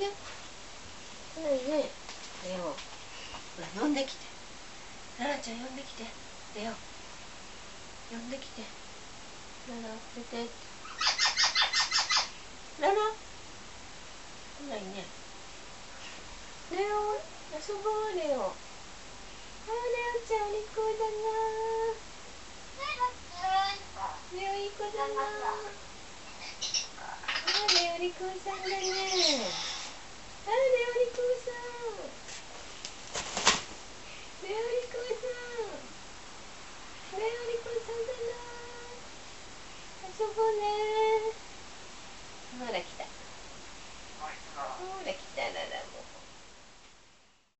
で来ないねレオ。ほら呼んできて。ララちゃん呼んできて。レオ。呼んできて。ララ出てって。ララ来ないね。レオ遊ぼうレオ。あレオちゃんお利口だな。レオいい子だな。あレオ利口さんだねあレオ利口さんレオ利口さんレオ利口さんだな遊ぼうね